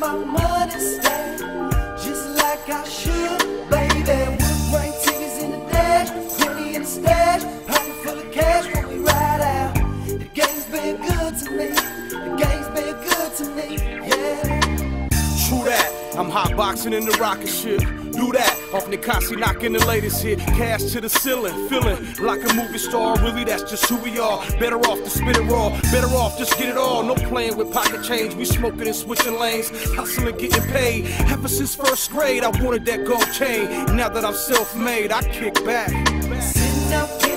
my money stay just like I should, baby. With grain tickets in the dash, 20 in the stash, pocket full of cash when we ride out. The game's been good to me, the game's been good to me, yeah. True that. I'm hot boxing in the rocket ship. Do that. Off Nikasi knocking the latest hit. Cash to the ceiling. Feeling like a movie star. Really, that's just who we are. Better off to spit it raw. Better off just get it all. No playing with pocket change. We smoking and switching lanes. Hustling, getting paid. Ever since first grade, I wanted that gold chain. Now that I'm self made, I kick back. Sitting up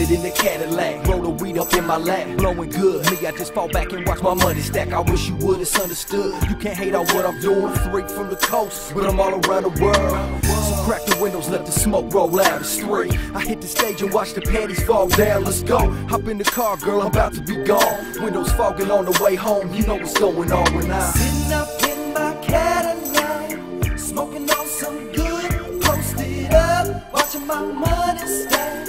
it in the Cadillac, roll the weed up in my lap, blowing good. Me, I just fall back and watch my money stack. I wish you would, it's understood. You can't hate on what I'm doing, straight from the coast, but I'm all around the world. So crack the windows, let the smoke roll out. It's three. I hit the stage and watch the panties fall down. Let's go. Hop in the car, girl, I'm about to be gone. Windows fogging on the way home, you know what's going on when I. Sitting up in my Cadillac, smoking on some good, posted up, watching my money stack.